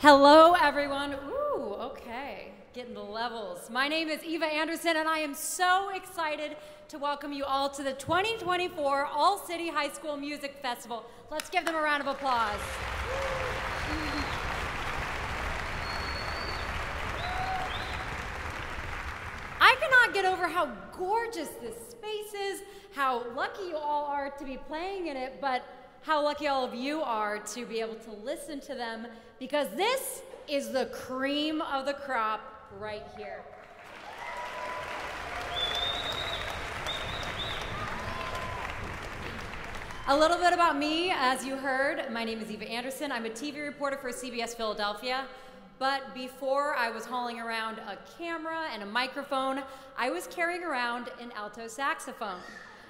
Hello, everyone. Ooh, okay. Getting the levels. My name is Eva Anderson, and I am so excited to welcome you all to the 2024 All City High School Music Festival. Let's give them a round of applause. I cannot get over how gorgeous this space is, how lucky you all are to be playing in it, but how lucky all of you are to be able to listen to them because this is the cream of the crop right here. A little bit about me, as you heard, my name is Eva Anderson. I'm a TV reporter for CBS Philadelphia. But before I was hauling around a camera and a microphone, I was carrying around an alto saxophone.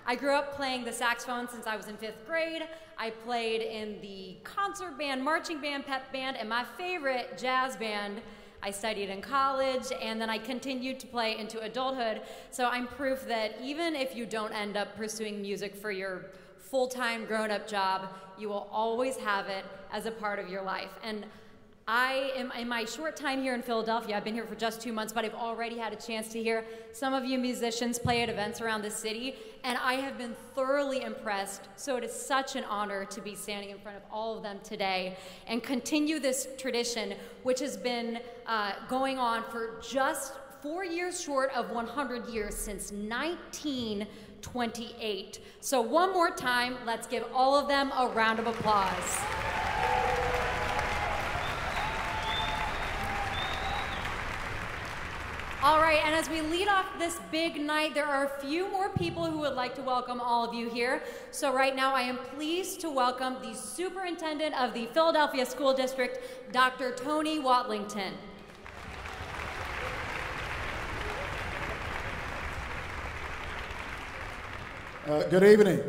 I grew up playing the saxophone since I was in fifth grade. I played in the concert band, marching band, pep band, and my favorite jazz band. I studied in college and then I continued to play into adulthood. So I'm proof that even if you don't end up pursuing music for your full time grown up job, you will always have it as a part of your life. And I am in my short time here in Philadelphia, I've been here for just two months, but I've already had a chance to hear some of you musicians play at events around the city, and I have been thoroughly impressed. So it is such an honor to be standing in front of all of them today and continue this tradition, which has been uh, going on for just four years short of 100 years since 1928. So, one more time, let's give all of them a round of applause. All right, and as we lead off this big night, there are a few more people who would like to welcome all of you here. So, right now, I am pleased to welcome the superintendent of the Philadelphia School District, Dr. Tony Watlington. Uh, good evening.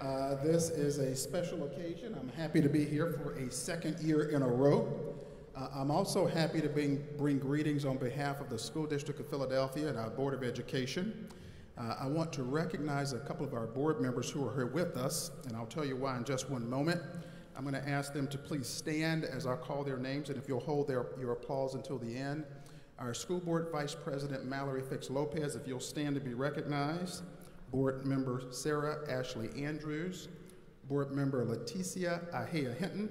Uh, this is a special occasion. I'm happy to be here for a second year in a row. I'm also happy to bring, bring greetings on behalf of the School District of Philadelphia and our Board of Education. Uh, I want to recognize a couple of our board members who are here with us, and I'll tell you why in just one moment. I'm going to ask them to please stand as I call their names, and if you'll hold their, your applause until the end. Our School Board Vice President Mallory Fix Lopez, if you'll stand to be recognized. Board Member Sarah Ashley Andrews. Board Member Leticia Egea-Hinton.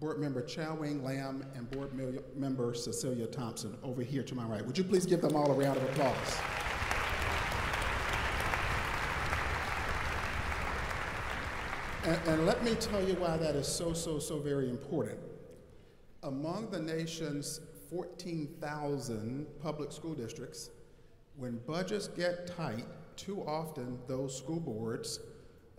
Board Member ChauWing Lam and Board Member Cecelia Thompson over here to my right. Would you please give them all a round of applause? And, and let me tell you why that is so, so, so very important. Among the nation's 14,000 public school districts, when budgets get tight, too often those school boards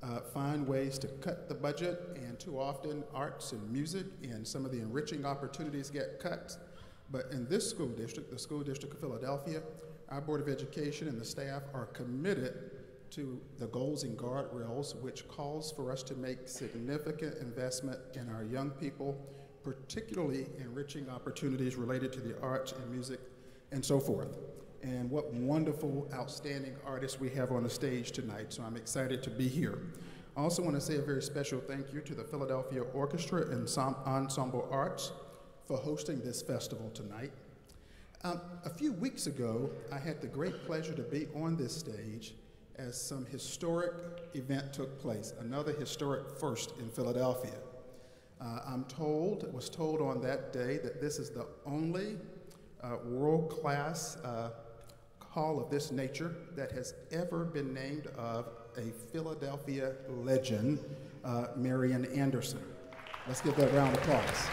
uh, find ways to cut the budget, and too often arts and music and some of the enriching opportunities get cut. But in this school district, the School District of Philadelphia, our Board of Education and the staff are committed to the goals and guardrails, which calls for us to make significant investment in our young people, particularly enriching opportunities related to the arts and music and so forth and what wonderful, outstanding artists we have on the stage tonight. So I'm excited to be here. I also want to say a very special thank you to the Philadelphia Orchestra and Ensemble Arts for hosting this festival tonight. Um, a few weeks ago, I had the great pleasure to be on this stage as some historic event took place, another historic first in Philadelphia. Uh, I'm told, was told on that day that this is the only uh, world-class uh, hall of this nature that has ever been named of a Philadelphia legend, uh, Marian Anderson. Let's give that round of applause.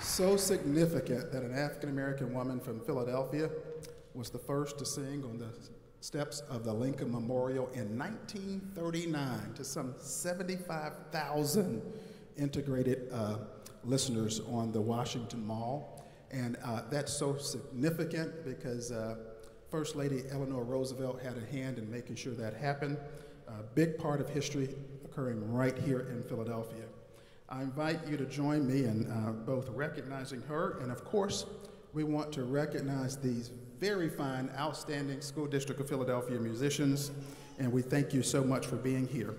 So significant that an African American woman from Philadelphia was the first to sing on the steps of the Lincoln Memorial in 1939 to some 75,000 integrated uh, listeners on the Washington Mall. And uh, that's so significant because uh, First Lady Eleanor Roosevelt had a hand in making sure that happened. A big part of history occurring right here in Philadelphia. I invite you to join me in uh, both recognizing her and, of course, we want to recognize these very fine, outstanding School District of Philadelphia musicians, and we thank you so much for being here.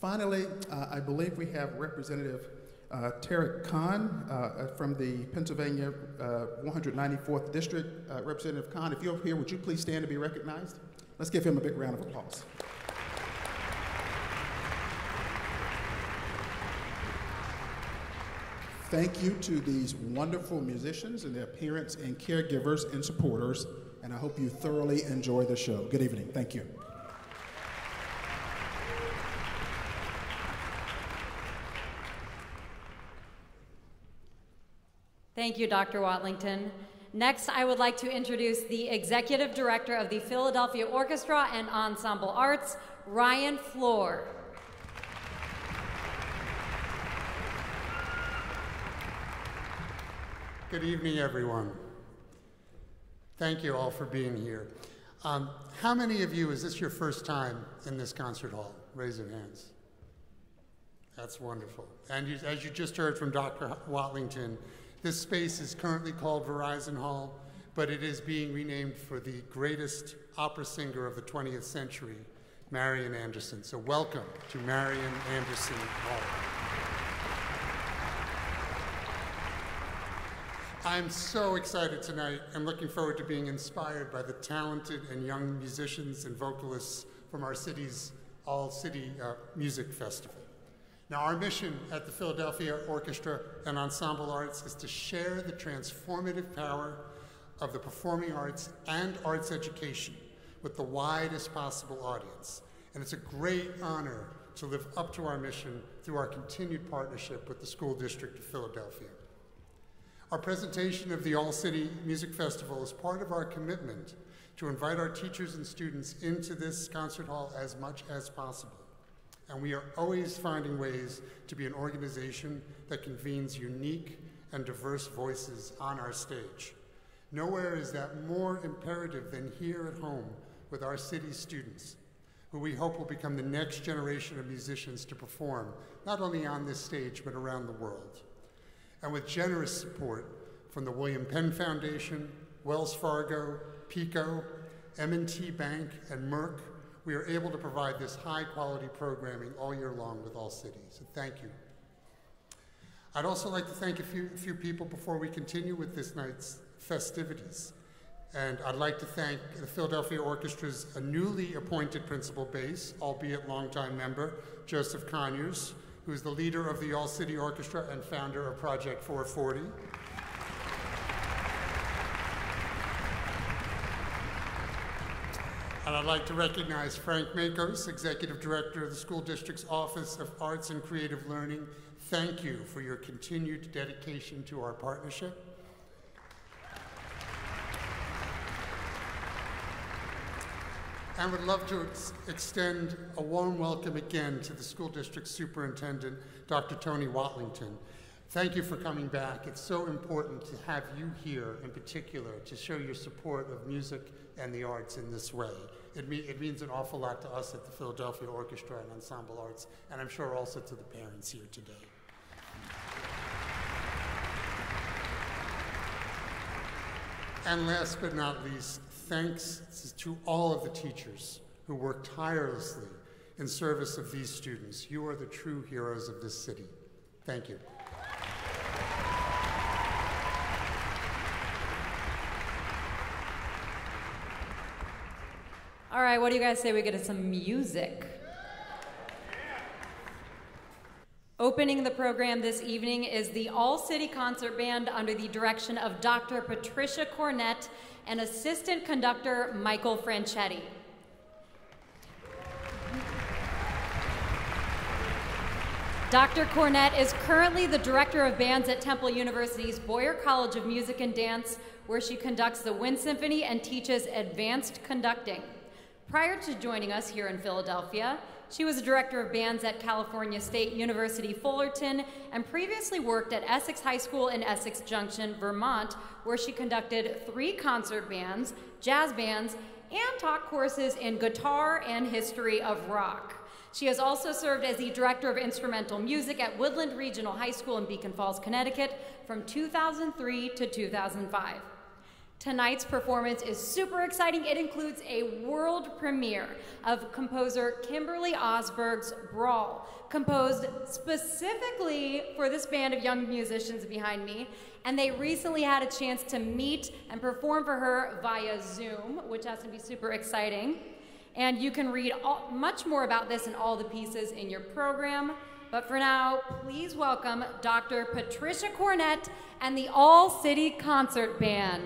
Finally, uh, I believe we have Representative uh, Tarik Khan uh, from the Pennsylvania 194th District. Representative Khan, if you're here, would you please stand to be recognized? Let's give him a big round of applause. Thank you to these wonderful musicians and their parents and caregivers and supporters, and I hope you thoroughly enjoy the show. Good evening. Thank you. Thank you, Dr. Watlington. Next, I would like to introduce the Executive Director of the Philadelphia Orchestra and Ensemble Arts, Ryan Fleur. Good evening, everyone. Thank you all for being here. Um, how many of you, is this your first time in this concert hall? Raise your hands. That's wonderful. And you, as you just heard from Dr. Watlington, this space is currently called Verizon Hall, but it is being renamed for the greatest opera singer of the 20th century, Marian Anderson. So welcome to Marian Anderson Hall. I'm so excited tonight and looking forward to being inspired by the talented and young musicians and vocalists from our city's All City uh, Music Festival. Now, our mission at the Philadelphia Orchestra and Ensemble Arts is to share the transformative power of the performing arts and arts education with the widest possible audience. And it's a great honor to live up to our mission through our continued partnership with the School District of Philadelphia. Our presentation of the All City Music Festival is part of our commitment to invite our teachers and students into this concert hall as much as possible. And we are always finding ways to be an organization that convenes unique and diverse voices on our stage. Nowhere is that more imperative than here at home with our city's students, who we hope will become the next generation of musicians to perform, not only on this stage, but around the world and with generous support from the William Penn Foundation, Wells Fargo, PECO, M&T Bank, and Merck, we are able to provide this high-quality programming all year long with all cities. So thank you. I'd also like to thank a few, few people before we continue with this night's festivities. And I'd like to thank the Philadelphia Orchestra's newly appointed principal bass, albeit longtime member, Joseph Conyers, who is the leader of the All City Orchestra and founder of Project 440. And I'd like to recognize Frank Machos, Executive Director of the School District's Office of Arts and Creative Learning. Thank you for your continued dedication to our partnership. and would love to ex extend a warm welcome again to the school district superintendent, Dr. Tony Watlington. Thank you for coming back. It's so important to have you here in particular to show your support of music and the arts in this way. It, me it means an awful lot to us at the Philadelphia Orchestra and Ensemble Arts, and I'm sure also to the parents here today. And last but not least, thanks to all of the teachers who work tirelessly in service of these students. You are the true heroes of this city. Thank you. All right, what do you guys say we get some music? Opening the program this evening is the All City Concert Band under the direction of Dr. Patricia Cornett and assistant conductor Michael Franchetti. Dr. Cornett is currently the director of bands at Temple University's Boyer College of Music and Dance, where she conducts the Wind Symphony and teaches advanced conducting. Prior to joining us here in Philadelphia, she was a director of bands at California State University Fullerton and previously worked at Essex High School in Essex Junction, Vermont, where she conducted three concert bands, jazz bands, and taught courses in guitar and history of rock. She has also served as the Director of Instrumental Music at Woodland Regional High School in Beacon Falls, Connecticut from 2003 to 2005. Tonight's performance is super exciting. It includes a world premiere of composer Kimberly Osberg's Brawl, composed specifically for this band of young musicians behind me. And they recently had a chance to meet and perform for her via Zoom, which has to be super exciting. And you can read all, much more about this and all the pieces in your program. But for now, please welcome Dr. Patricia Cornett and the All City Concert Band.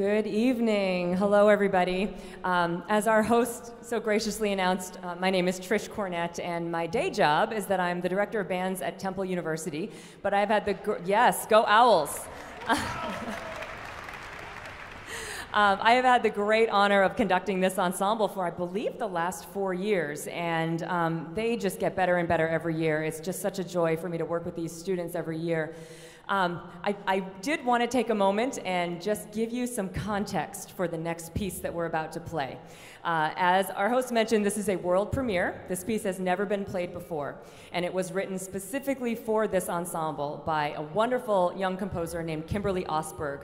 Good evening. Hello, everybody. Um, as our host so graciously announced, uh, my name is Trish Cornett, and my day job is that I'm the director of bands at Temple University. But I've had the yes, go Owls. Um, I have had the great honor of conducting this ensemble for, I believe, the last four years, and um, they just get better and better every year. It's just such a joy for me to work with these students every year. Um, I, I, did want to take a moment and just give you some context for the next piece that we're about to play. Uh, as our host mentioned, this is a world premiere. This piece has never been played before, and it was written specifically for this ensemble by a wonderful young composer named Kimberly Osberg.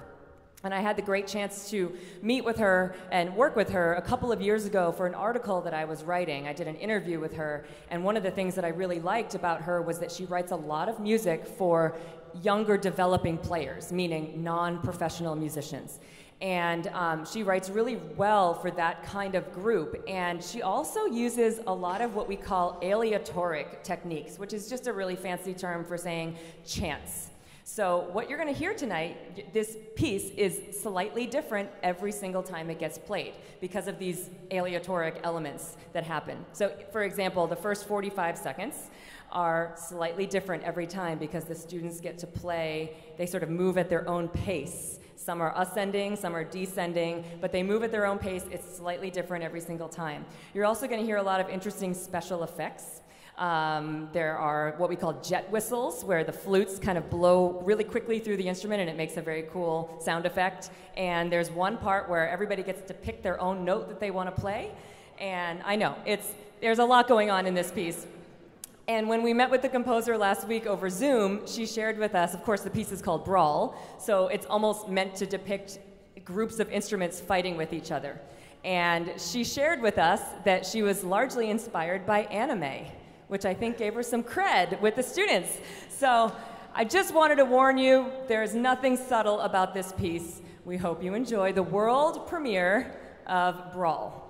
And I had the great chance to meet with her and work with her a couple of years ago for an article that I was writing. I did an interview with her, and one of the things that I really liked about her was that she writes a lot of music for younger developing players, meaning non professional musicians. And um, she writes really well for that kind of group. And she also uses a lot of what we call aleatoric techniques, which is just a really fancy term for saying chance. So, what you're going to hear tonight, this piece is slightly different every single time it gets played because of these aleatoric elements that happen. So, for example, the first 45 seconds are slightly different every time because the students get to play, they sort of move at their own pace. Some are ascending, some are descending, but they move at their own pace. It's slightly different every single time. You're also going to hear a lot of interesting special effects. Um, there are what we call jet whistles, where the flutes kind of blow really quickly through the instrument and it makes a very cool sound effect. And there's one part where everybody gets to pick their own note that they want to play. And I know, it's, there's a lot going on in this piece. And when we met with the composer last week over Zoom, she shared with us, of course, the piece is called Brawl, so it's almost meant to depict groups of instruments fighting with each other. And she shared with us that she was largely inspired by anime which I think gave her some cred with the students. So I just wanted to warn you there is nothing subtle about this piece. We hope you enjoy the world premiere of Brawl.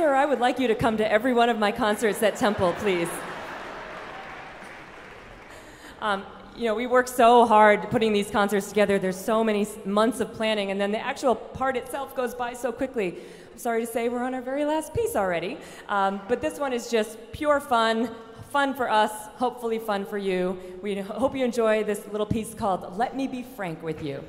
Sir, I would like you to come to every one of my concerts at Temple, please. Um, you know, we work so hard putting these concerts together. There's so many months of planning, and then the actual part itself goes by so quickly. I'm sorry to say we're on our very last piece already. Um, but this one is just pure fun, fun for us, hopefully fun for you. We hope you enjoy this little piece called Let Me Be Frank with You.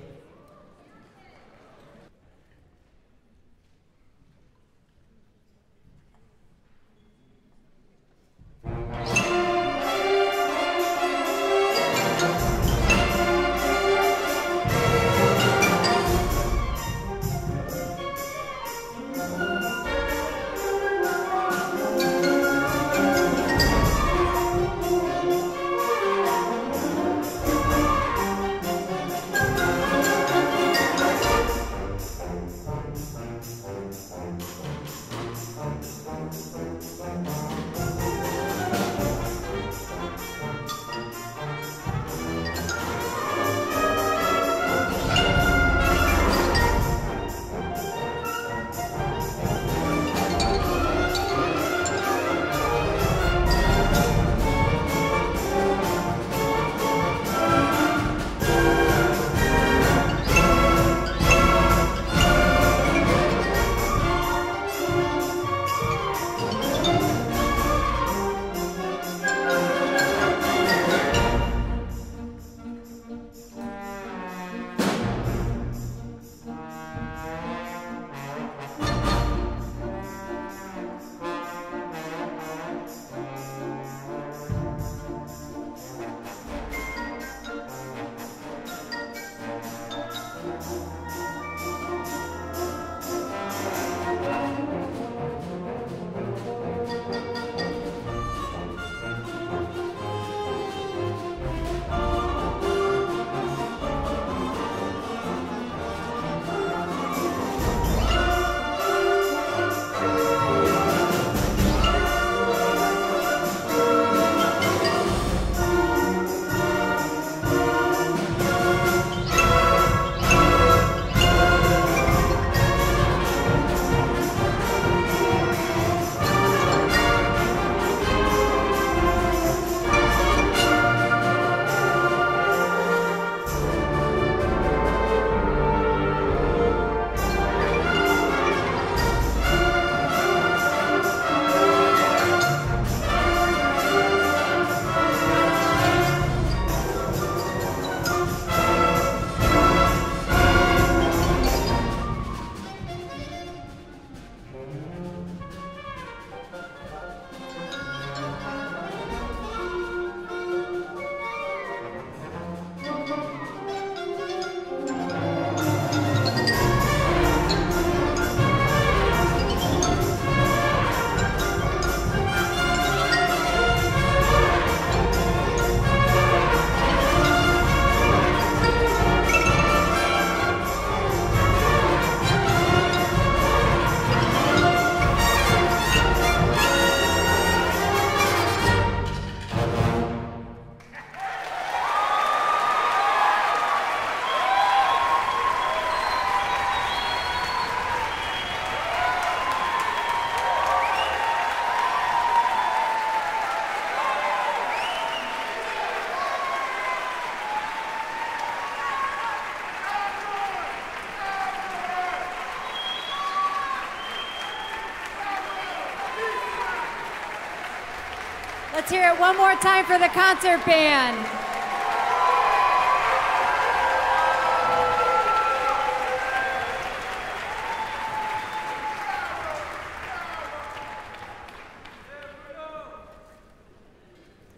Hear it one more time for the concert band.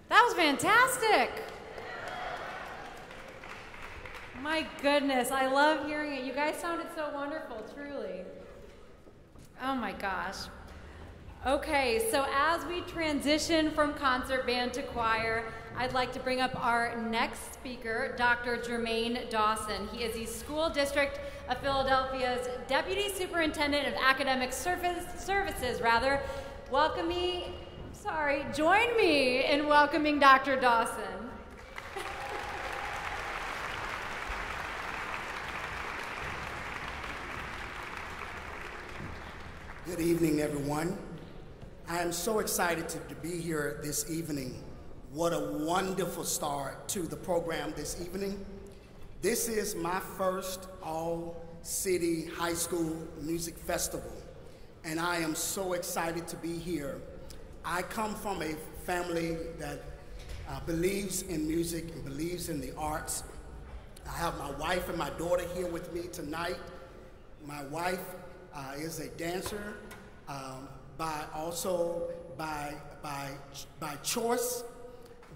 That was fantastic. My goodness, I love hearing it. You guys sounded so wonderful, truly. Oh my gosh. Okay, so as we transition from concert band to choir, I'd like to bring up our next speaker, Dr. Jermaine Dawson. He is the School District of Philadelphia's Deputy Superintendent of Academic Service, Services, rather. Welcome me, sorry, join me in welcoming Dr. Dawson. Good evening, everyone. I am so excited to, to, be here this evening. What a wonderful start to the program this evening. This is my first all city high school music festival, and I am so excited to be here. I come from a family that uh, believes in music and believes in the arts. I have my wife and my daughter here with me tonight. My wife uh, is a dancer um, by also by, by, by choice,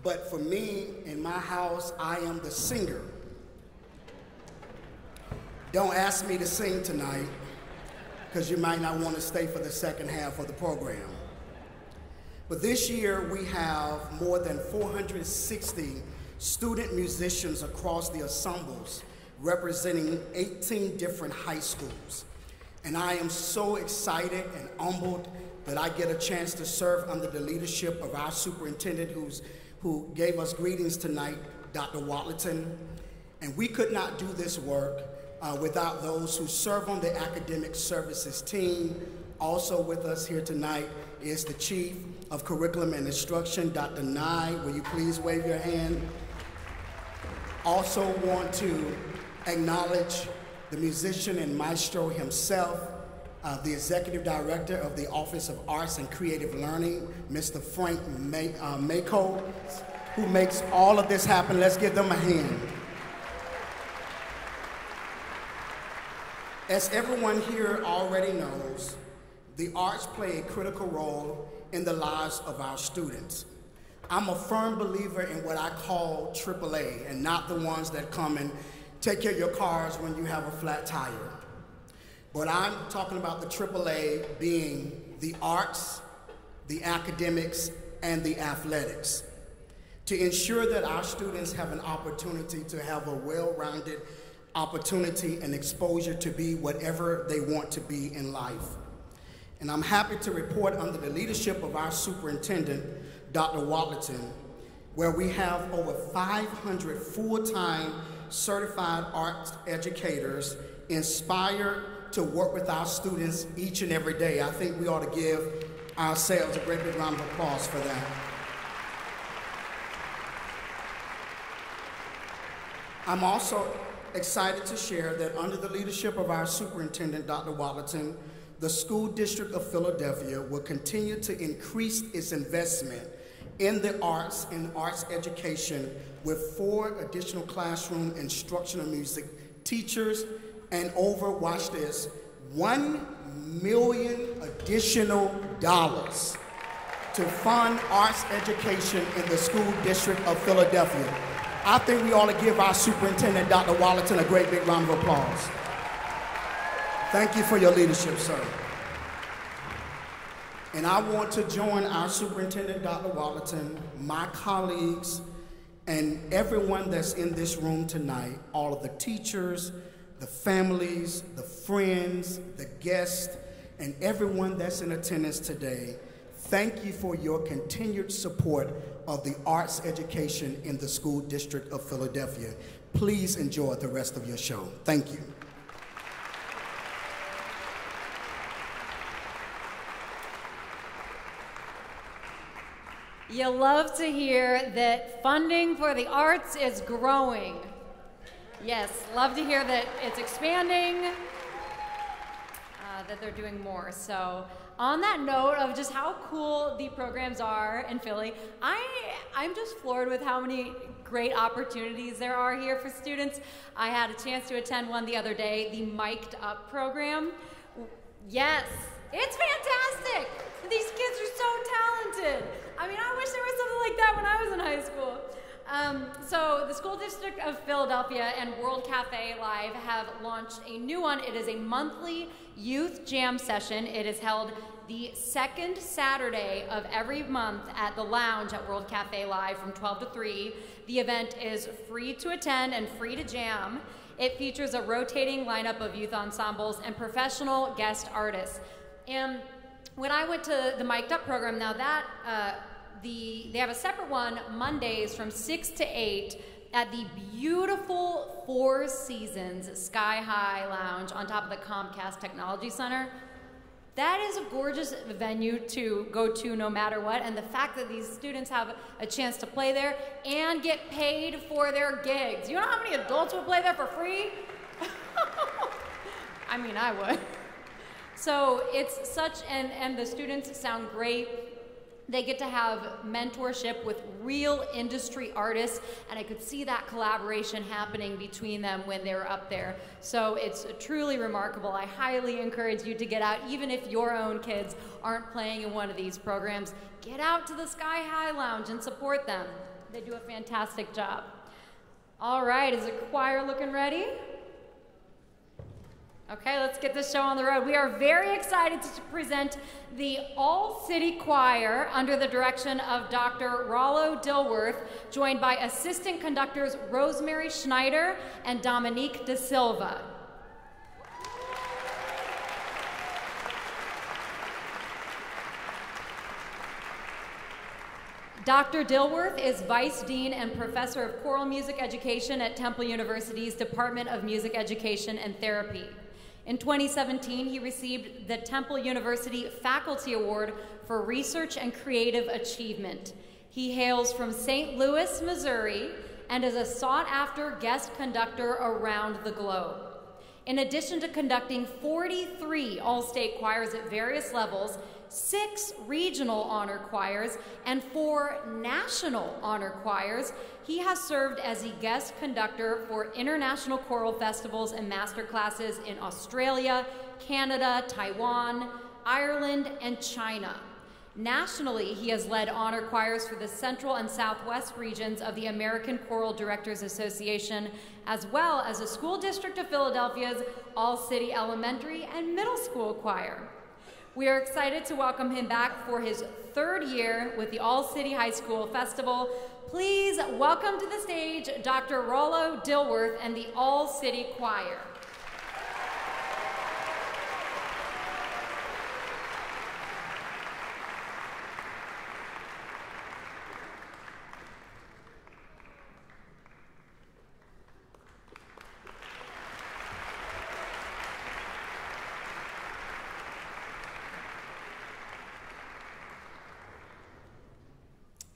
but for me, in my house, I am the singer. Don't ask me to sing tonight, because you might not want to stay for the second half of the program. But this year, we have more than 460 student musicians across the ensembles representing 18 different high schools. And I am so excited and humbled that I get a chance to serve under the leadership of our superintendent who's, who gave us greetings tonight, Dr. Watlington. And we could not do this work uh, without those who serve on the academic services team. Also with us here tonight is the Chief of Curriculum and Instruction, Dr. Nye. Will you please wave your hand? Also want to acknowledge the musician and maestro himself, uh, the executive director of the Office of Arts and Creative Learning, Mr. Frank May, uh, Machos, who makes all of this happen. Let's give them a hand. As everyone here already knows, the arts play a critical role in the lives of our students. I'm a firm believer in what I call AAA and not the ones that come and take care of your cars when you have a flat tire. But I'm talking about the AAA being the arts, the academics, and the athletics to ensure that our students have an opportunity to have a well-rounded opportunity and exposure to be whatever they want to be in life. And I'm happy to report under the leadership of our superintendent, Dr. Watlington, where we have over 500 full-time certified arts educators inspired to work with our students each and every day. I think we ought to give ourselves a great big round of applause for that. I'm also excited to share that under the leadership of our superintendent, Dr. Watlington, the School District of Philadelphia will continue to increase its investment in the arts and arts education with four additional classroom instructional music teachers and over, watch this, one million additional dollars to fund arts education in the school district of Philadelphia. I think we ought to give our superintendent, Dr. Watlington, a great big round of applause. Thank you for your leadership, sir. And I want to join our superintendent, Dr. Watlington, my colleagues, and everyone that's in this room tonight, all of the teachers, the families, the friends, the guests, and everyone that's in attendance today, thank you for your continued support of the arts education in the School District of Philadelphia. Please enjoy the rest of your show. Thank you. You love to hear that funding for the arts is growing. Yes, love to hear that it's expanding, uh, that they're doing more. So, on that note of just how cool the programs are in Philly, I, I'm just floored with how many great opportunities there are here for students. I had a chance to attend one the other day, the Mic'd Up program. Yes, it's fantastic. These kids are so talented. I mean, I wish there was something like that when I was in high school. Um, so, the School District of Philadelphia and World Cafe Live have launched a new one. It is a monthly youth jam session. It is held the second Saturday of every month at the lounge at World Cafe Live from 12 to 3. The event is free to attend and free to jam. It features a rotating lineup of youth ensembles and professional guest artists. And when I went to the Mic'd Up program, now that uh, the they have a separate one Mondays from six to eight at the beautiful Four Seasons Sky High Lounge on top of the Comcast Technology Center. That is a gorgeous venue to go to no matter what. And the fact that these students have a chance to play there and get paid for their gigs. You know how many adults would play there for free? I mean, I would. So it's such, and, and the students sound great. They get to have mentorship with real industry artists, and I could see that collaboration happening between them when they were up there. So it's truly remarkable. I highly encourage you to get out, even if your own kids aren't playing in one of these programs. Get out to the Sky High Lounge and support them. They do a fantastic job. All right, is the choir looking ready? Okay, let's get this show on the road. We are very excited to present the All City Choir under the direction of Dr. Rollo Dilworth, joined by assistant conductors Rosemary Schneider and Dominique DeSilva. Dr. Dilworth is Vice Dean and Professor of Choral Music Education at Temple University's Department of Music Education and Therapy. In 2017, he received the Temple University Faculty Award for Research and Creative Achievement. He hails from St. Louis, Missouri, and is a sought after guest conductor around the globe. In addition to conducting 43 all state choirs at various levels, six regional honor choirs, and four national honor choirs, he has served as a guest conductor for international choral festivals and master classes in Australia, Canada, Taiwan, Ireland, and China. Nationally, he has led honor choirs for the Central and Southwest regions of the American Choral Directors Association, as well as the School District of Philadelphia's All City Elementary and Middle School Choir. We are excited to welcome him back for his third year with the All City High School Festival. Please welcome to the stage Dr. Rollo Dilworth and the All City Choir.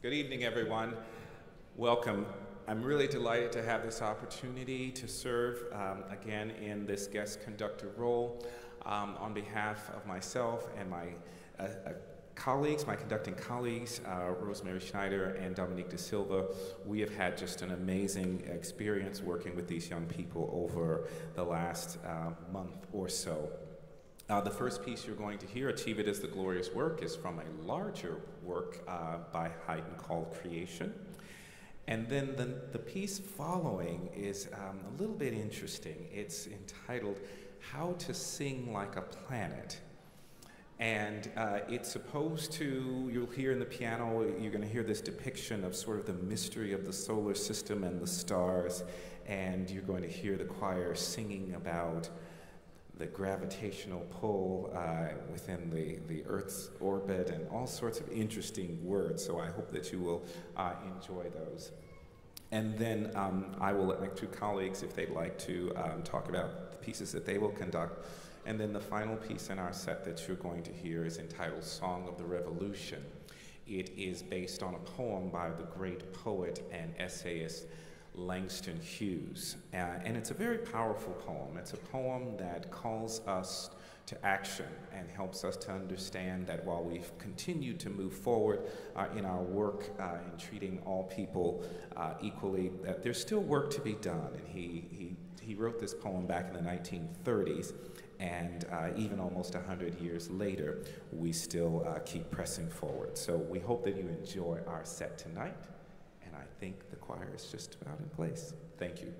Good evening, everyone. Welcome. I'm really delighted to have this opportunity to serve um, again in this guest conductor role um, on behalf of myself and my uh, uh, colleagues, my conducting colleagues, uh, Rosemary Schneider and Dominique DeSilva. We have had just an amazing experience working with these young people over the last uh, month or so. Uh, the first piece you're going to hear, Achieved Is the Glorious Work, is from a larger work uh, by Haydn called Creation. And then the, the piece following is um, a little bit interesting. It's entitled How to Sing Like a Planet. And uh, it's supposed to, you'll hear in the piano, you're going to hear this depiction of sort of the mystery of the solar system and the stars. And you're going to hear the choir singing about the gravitational pull uh, within the, the Earth's orbit and all sorts of interesting words. So I hope that you will uh, enjoy those. And then um, I will let my two colleagues, if they'd like to, um, talk about the pieces that they will conduct. And then the final piece in our set that you're going to hear is entitled Song of the Revolution. It is based on a poem by the great poet and essayist Langston Hughes. Uh, and it's a very powerful poem. It's a poem that calls us to action and helps us to understand that while we've continued to move forward uh, in our work uh, in treating all people uh, equally, that there's still work to be done. And he, he, he wrote this poem back in the 1930s. And uh, even almost 100 years later, we still uh, keep pressing forward. So we hope that you enjoy our set tonight think the choir is just about in place. Thank you.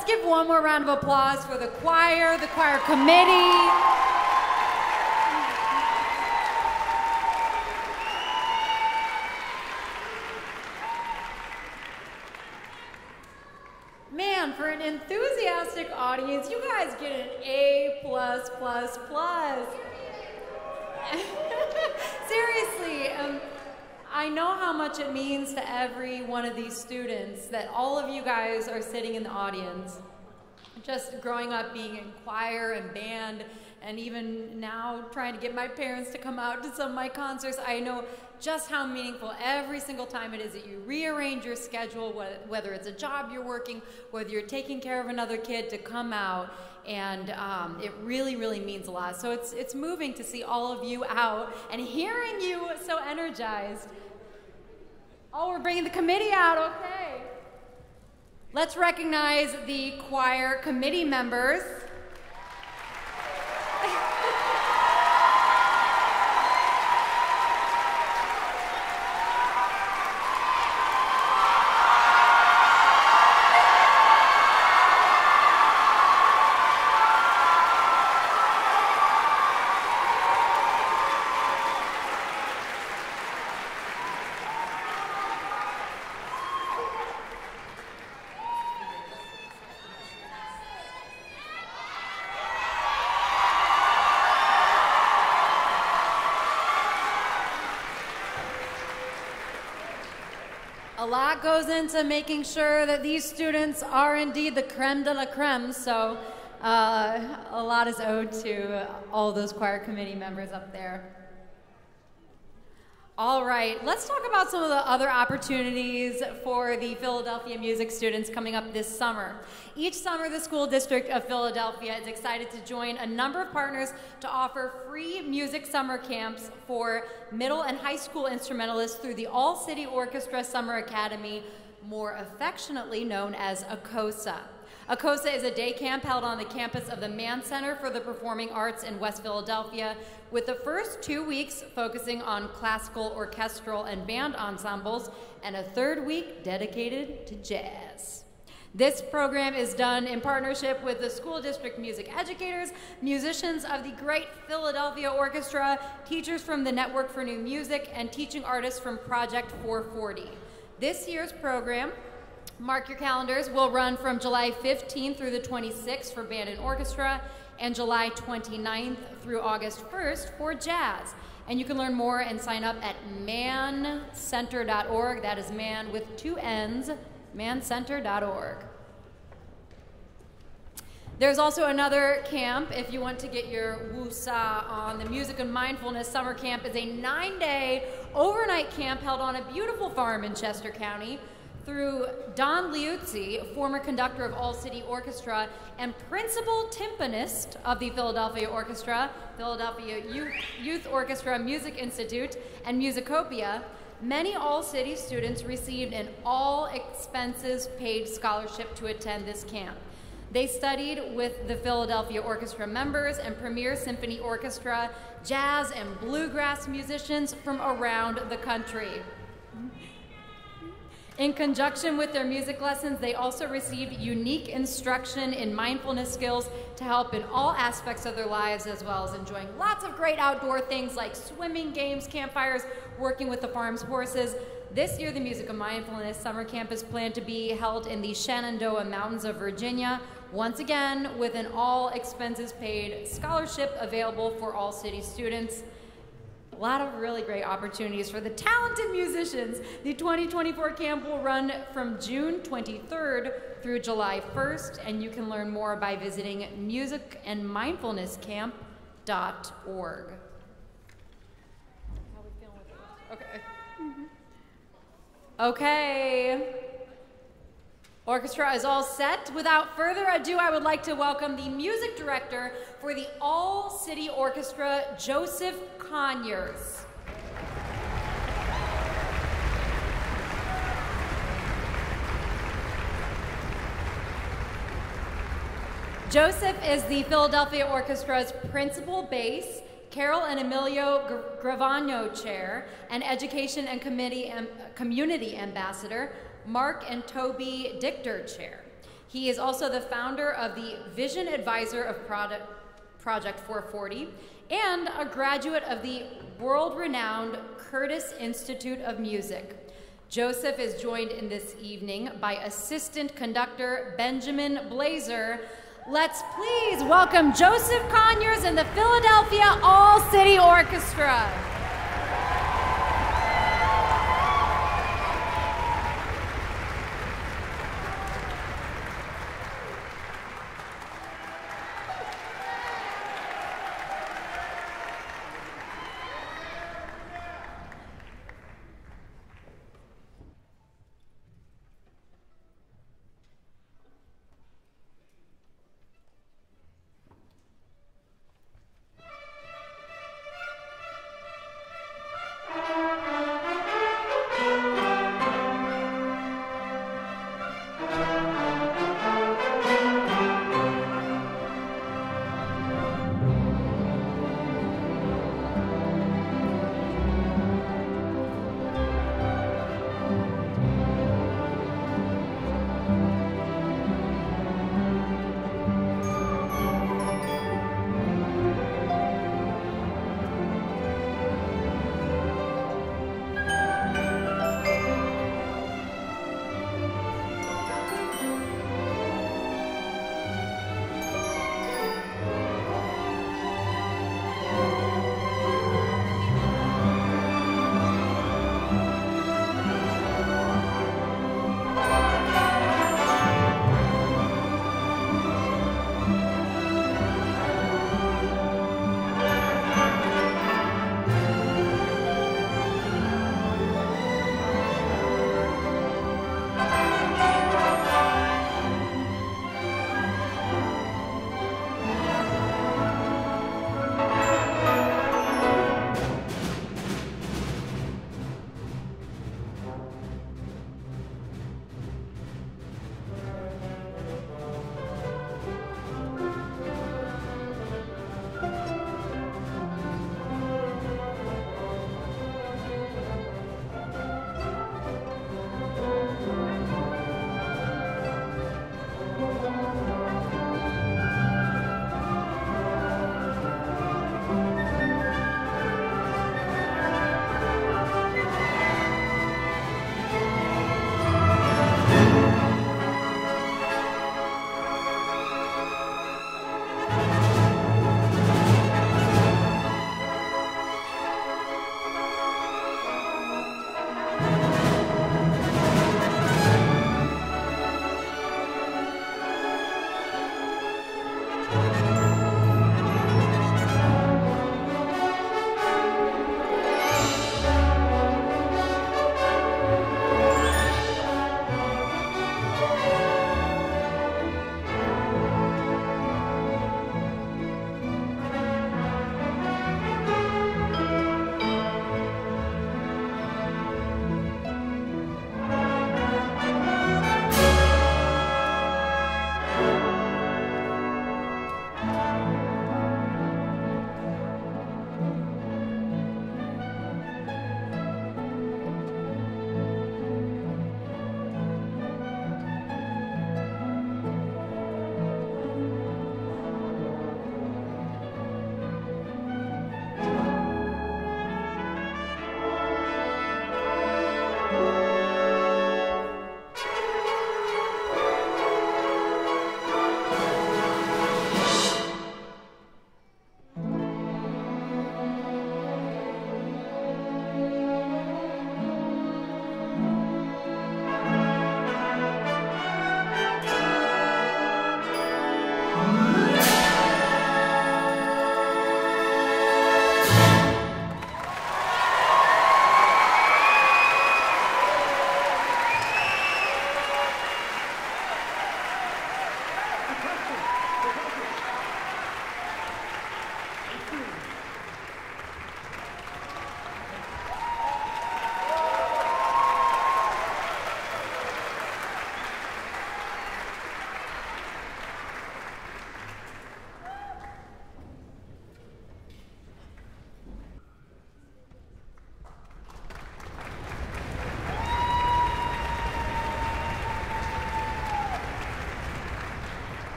Let's give one more round of applause for the choir, the choir committee. Man, for an enthusiastic audience, you guys get an A plus plus plus. Seriously, um, I know how much it means to every one of these students that all of you are sitting in the audience. Just growing up being in choir and band, and even now trying to get my parents to come out to some of my concerts, I know just how meaningful every single time it is that you rearrange your schedule, whether it's a job you're working, whether you're taking care of another kid, to come out. And um, it really, really means a lot. So it's, it's moving to see all of you out and hearing you so energized. Oh, we're bringing the committee out, okay. Let's recognize the choir committee members. lot goes into making sure that these students are indeed the creme de la creme. So uh, a lot is owed to all those choir committee members up there. All right, let's talk about some of the other opportunities for the Philadelphia music students coming up this summer. Each summer, the School District of Philadelphia is excited to join a number of partners to offer free music summer camps for middle and high school instrumentalists through the All City Orchestra Summer Academy, more affectionately known as ACOSA. ACOSA is a day camp held on the campus of the Mann Center for the Performing Arts in West Philadelphia, with the first two weeks focusing on classical, orchestral, and band ensembles, and a third week dedicated to jazz. This program is done in partnership with the school district music educators, musicians of the Great Philadelphia Orchestra, teachers from the Network for New Music, and teaching artists from Project 440. This year's program Mark your calendars. We'll run from July 15th through the 26th for band and orchestra, and July 29th through August 1st for jazz. And you can learn more and sign up at manncenter.org. That is man with two N's, manncenter.org. There's also another camp if you want to get your woosah on. The Music and Mindfulness Summer Camp is a nine day overnight camp held on a beautiful farm in Chester County through Don Liuzzi, former conductor of All City Orchestra and principal timpanist of the Philadelphia Orchestra, Philadelphia Youth, Youth Orchestra Music Institute, and Musicopia, many All City students received an all expenses paid scholarship to attend this camp. They studied with the Philadelphia Orchestra members and Premier Symphony Orchestra, jazz and bluegrass musicians from around the country. In conjunction with their music lessons, they also received unique instruction in mindfulness skills to help in all aspects of their lives, as well as enjoying lots of great outdoor things like swimming, games, campfires, working with the farm's horses. This year, the Music of Mindfulness Summer Camp is planned to be held in the Shenandoah Mountains of Virginia, once again with an all expenses paid scholarship available for all city students a lot of really great opportunities for the talented musicians. The 2024 camp will run from June 23rd through July 1st, and you can learn more by visiting musicandmindfulnesscamp.org. Okay. Mm-hmm. Okay. Orchestra is all set. Without further ado, I would like to welcome the music director for the All City Orchestra, Joseph Conyers. Joseph is the Philadelphia Orchestra's principal bass, Carol and Emilio Gravano Chair, and Education and Committee and Community Ambassador, Mark and Toby Dichter Chair. He is also the founder of the Vision Advisor of Product, Project 440 and a graduate of the world renowned Curtis Institute of Music. Joseph is joined in this evening by assistant conductor Benjamin Blazer. Let's please welcome Joseph Conyers and the Philadelphia All City Orchestra.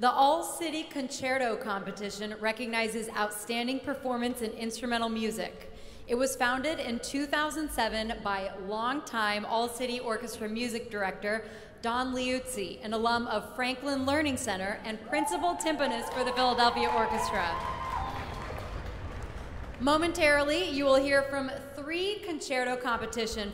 The All City Concerto Competition recognizes outstanding performance in instrumental music. It was founded in 2007 by longtime All City Orchestra music director Don Liuzzi, an alum of Franklin Learning Center and principal timpanist for the Philadelphia Orchestra. Momentarily, you will hear from three concerto competition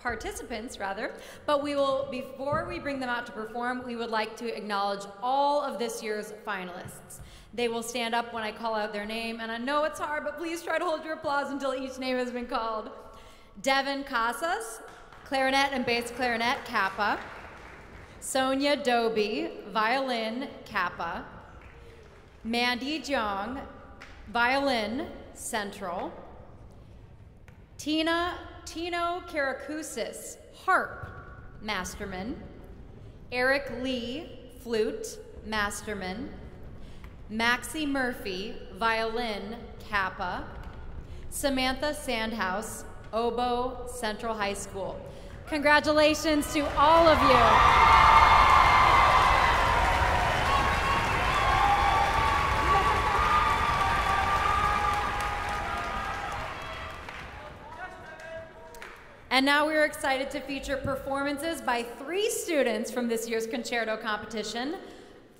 participants, rather, but we will, before we bring them out to perform, we would like to acknowledge all of this year's finalists. They will stand up when I call out their name, and I know it's hard, but please try to hold your applause until each name has been called. Devin Casas, clarinet and bass clarinet, CAPA. Sonia Doby, violin, CAPA. Mandy Jong, violin, central. Tina Tino Karakousis, harp, masterman. Eric Lee, flute, masterman. Maxie Murphy, violin, CAPA. Samantha Sandhouse, oboe, Central High School. Congratulations to all of you. And now we're excited to feature performances by three students from this year's concerto competition.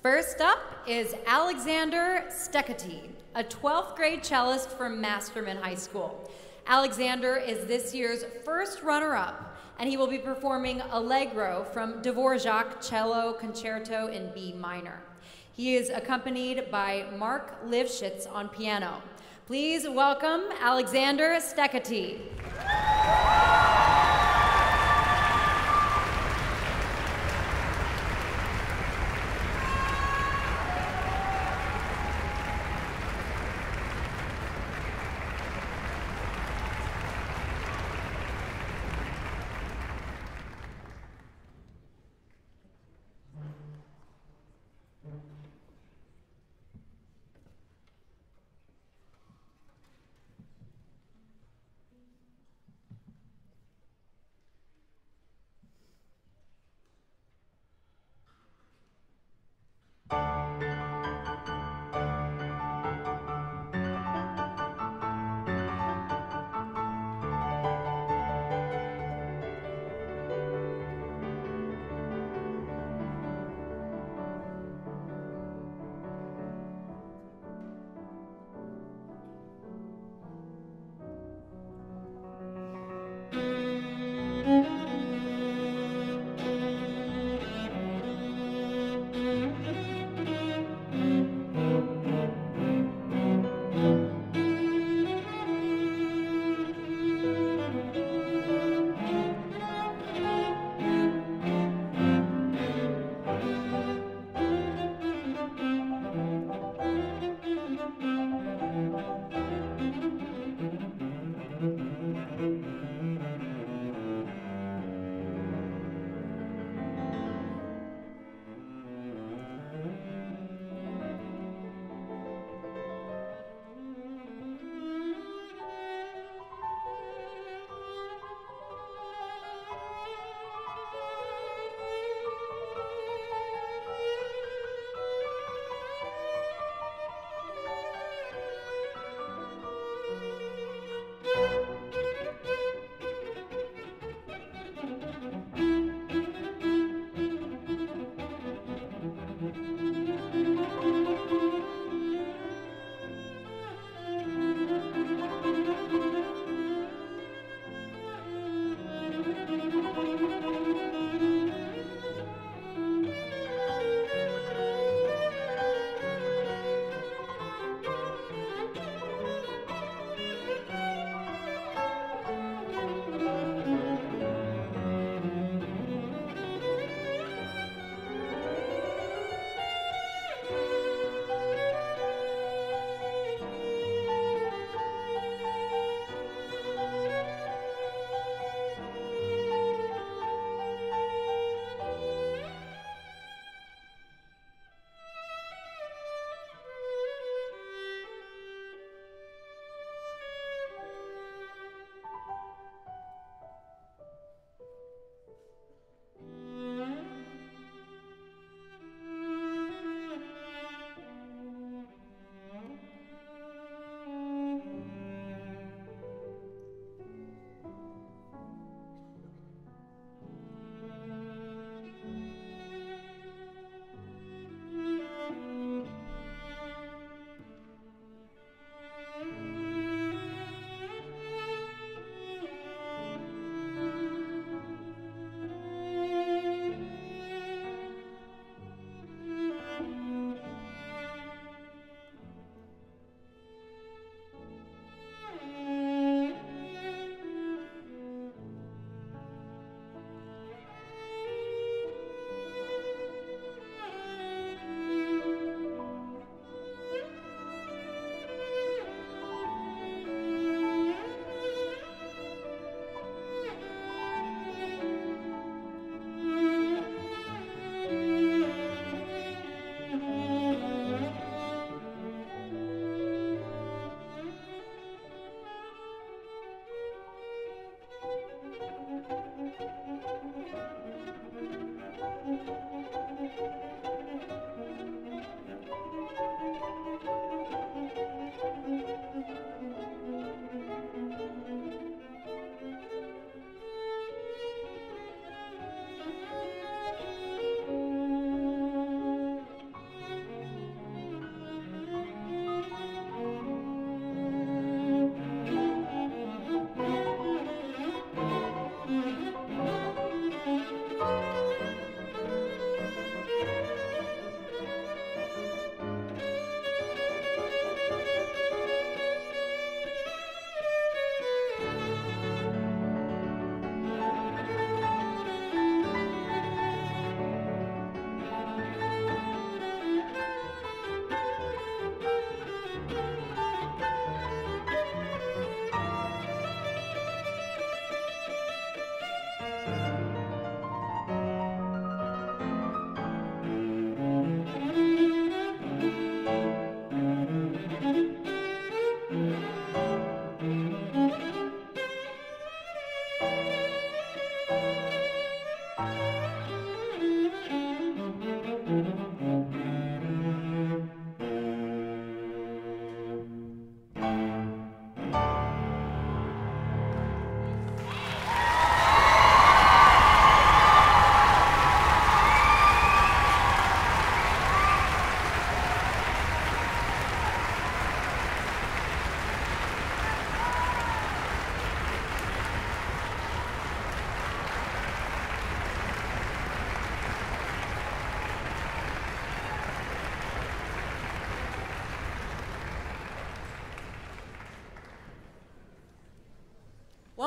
First up is Alexander Steketee, a 12th grade cellist from Masterman High School. Alexander is this year's first runner-up, and he will be performing Allegro from Dvorak Cello Concerto in B minor. He is accompanied by Mark Livshits on piano. Please welcome Alexander Steketee.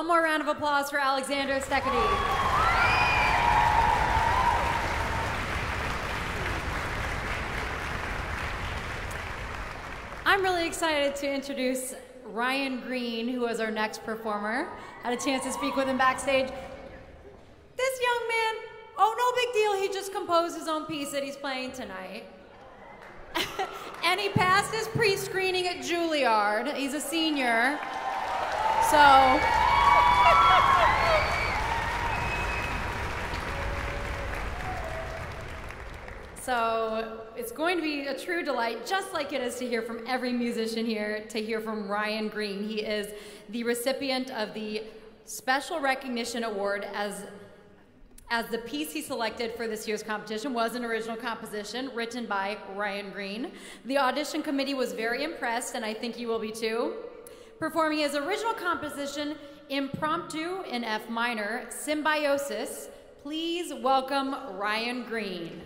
One more round of applause for Alexander Steketee. I'm really excited to introduce Rhyuhn Green, who is our next performer. Had a chance to speak with him backstage. This young man, oh, no big deal. He just composed his own piece that he's playing tonight. and he passed his pre screening at Juilliard. He's a senior. So. So it's going to be a true delight, just like it is to hear from every musician here, to hear from Rhyuhn Green. He is the recipient of the Special Recognition Award as as the piece he selected for this year's competition was an original composition written by Rhyuhn Green. The audition committee was very impressed, and I think you will be too. Performing his original composition, Impromptu in F minor, Symbiosis, please welcome Rhyuhn Green.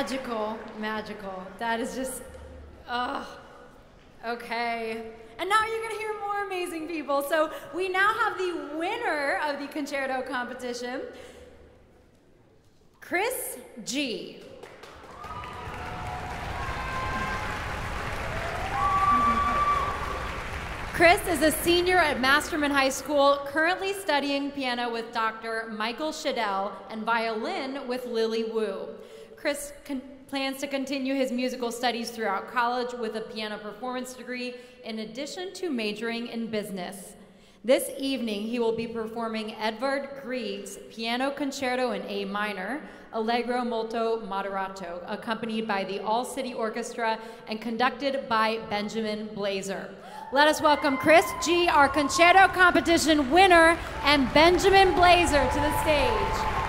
Magical, magical. That is just, ugh. Okay. And now you're going to hear more amazing people. So we now have the winner of the concerto competition, Chris Ji. Chris is a senior at Masterman High School, currently studying piano with Dr. Michael Shadell and violin with Lily Wu. Chris plans to continue his musical studies throughout college with a piano performance degree in addition to majoring in business. This evening, he will be performing Edvard Grieg's Piano Concerto in A minor, Allegro molto moderato, accompanied by the All City Orchestra and conducted by Benjamin Blazer. Let us welcome Chris Ji, our concerto competition winner, and Benjamin Blazer to the stage.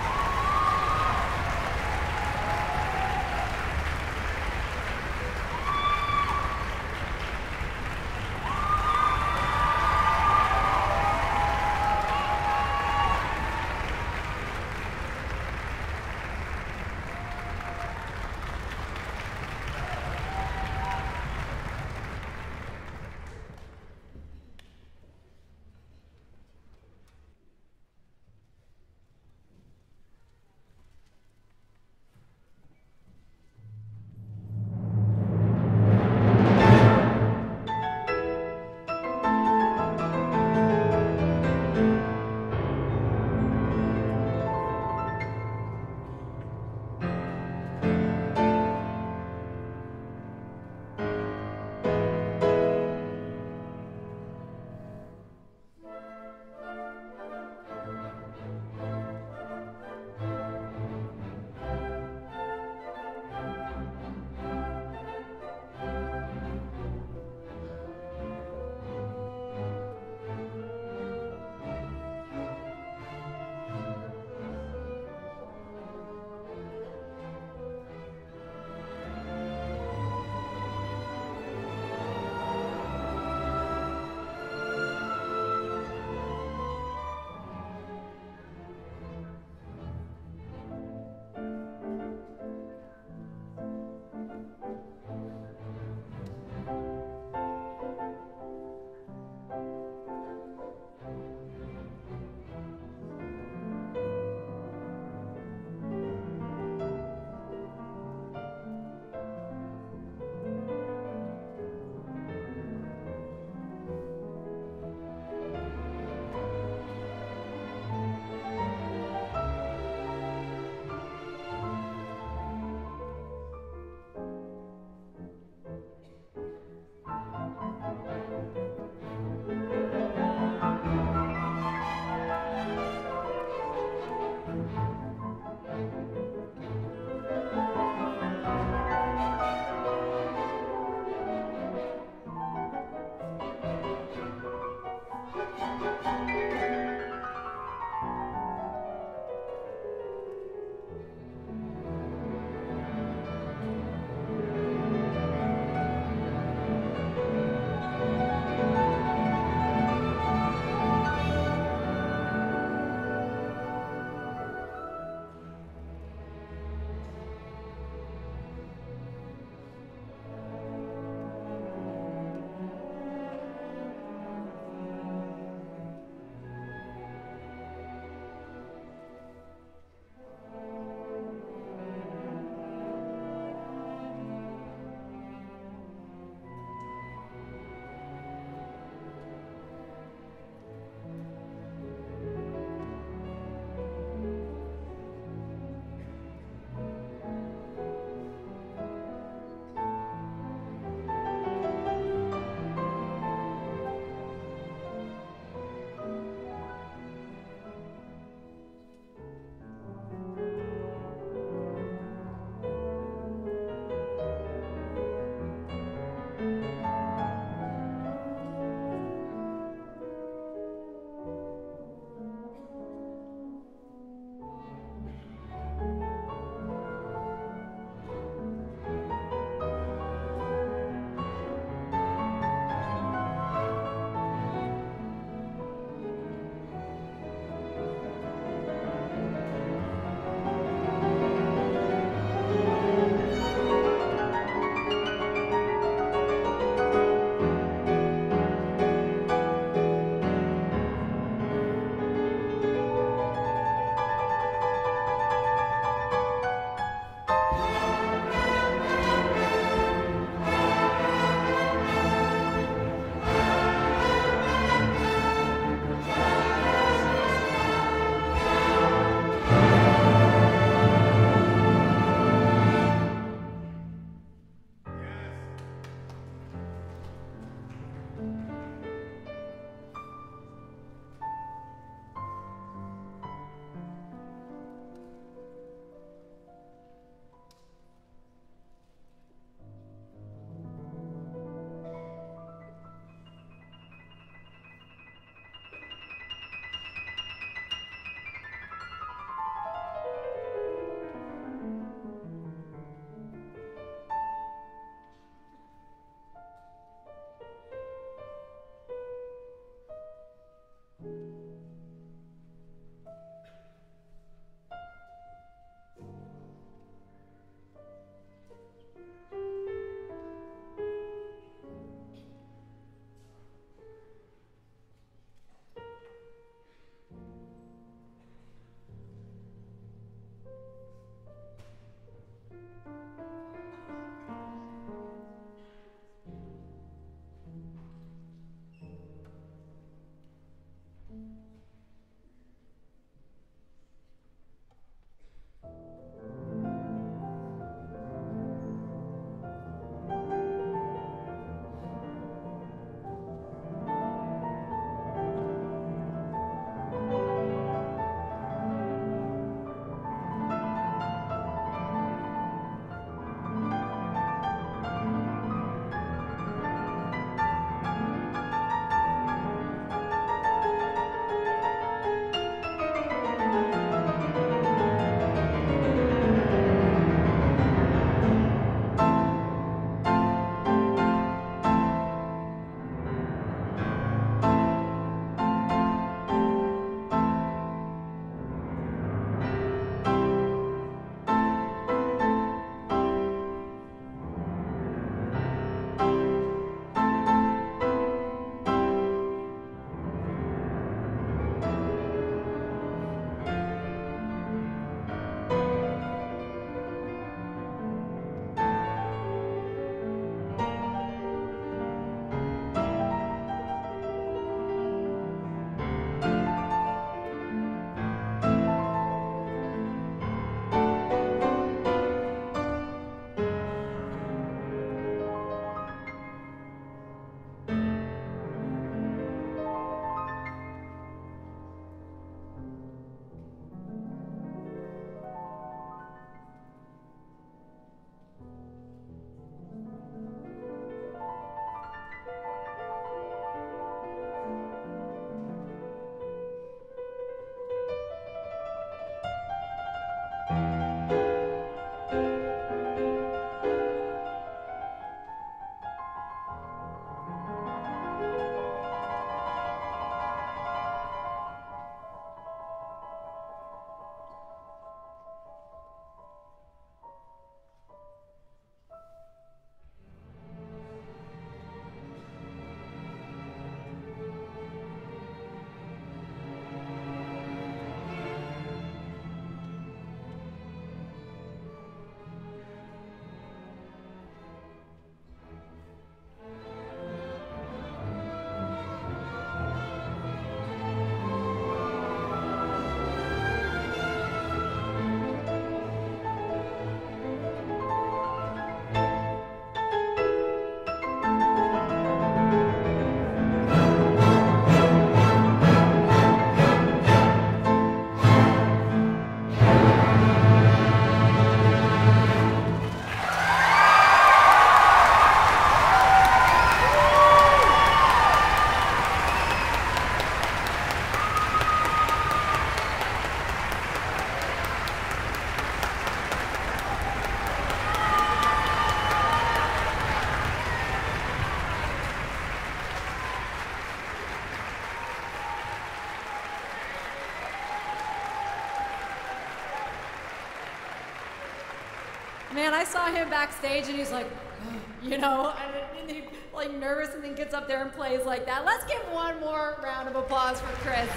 Saw him backstage and he's like, you know, and he like nervous and then gets up there and plays like that. Let's give one more round of applause for Chris.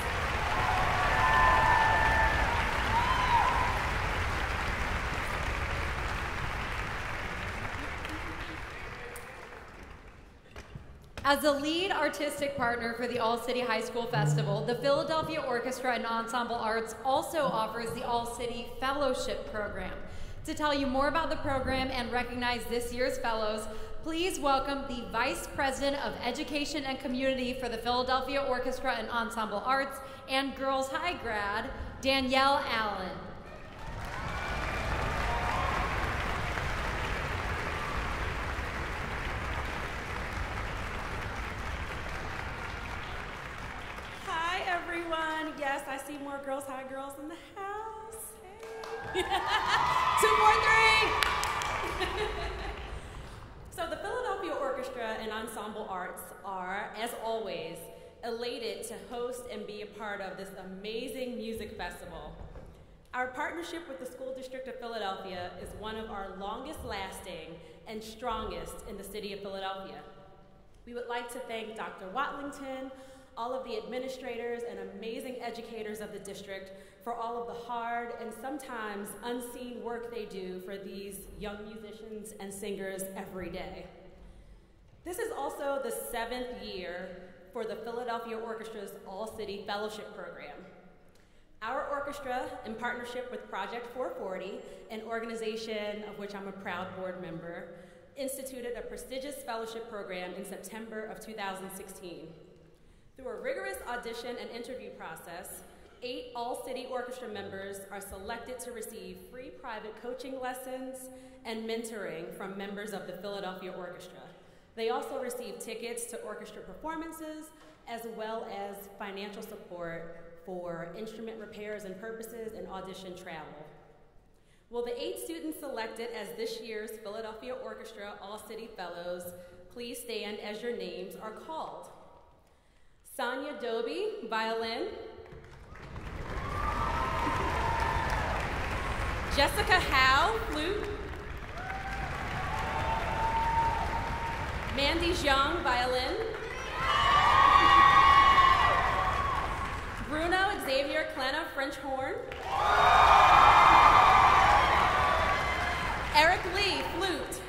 As the lead artistic partner for the All City High School Festival, the Philadelphia Orchestra and Ensemble Arts also offers the All City Fellowship Program. To tell you more about the program and recognize this year's fellows, please welcome the Vice President of Education and Community for the Philadelphia Orchestra and Ensemble Arts and Girls High grad, Danielle Allen. Hi, everyone. Yes, I see more Girls High girls in the elated to host and be a part of this amazing music festival. Our partnership with the School District of Philadelphia is one of our longest lasting and strongest in the city of Philadelphia. We would like to thank Dr. Watlington, all of the administrators and amazing educators of the district for all of the hard and sometimes unseen work they do for these young musicians and singers every day. This is also the seventh year for the Philadelphia Orchestra's All City Fellowship Program. Our orchestra, in partnership with Project 440, an organization of which I'm a proud board member, instituted a prestigious fellowship program in September of 2016. Through a rigorous audition and interview process, eight all-city orchestra members are selected to receive free private coaching lessons and mentoring from members of the Philadelphia Orchestra. They also receive tickets to orchestra performances as well as financial support for instrument repairs and purposes and audition travel. Will the eight students selected as this year's Philadelphia Orchestra All-City Fellows please stand as your names are called? Sonia Doby, violin. Jessica Howe, flute. Mandy Zhang, violin. Bruno Xavier Klena, French horn. Eric Lee, flute.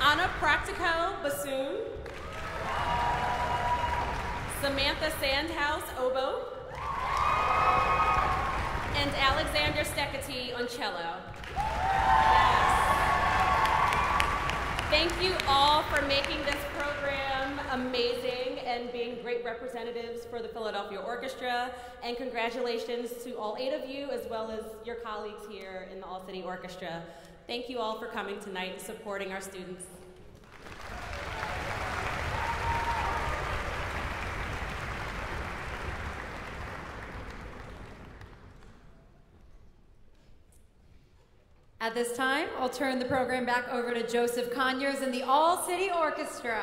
Anna Practico, bassoon. Samantha Sandhouse, oboe. And Alexander Steketee on cello. Thank you all for making this program amazing and being great representatives for the Philadelphia Orchestra. And congratulations to all eight of you, as well as your colleagues here in the All City Orchestra. Thank you all for coming tonight and supporting our students. At this time, I'll turn the program back over to Joseph Conyers and the All City Orchestra.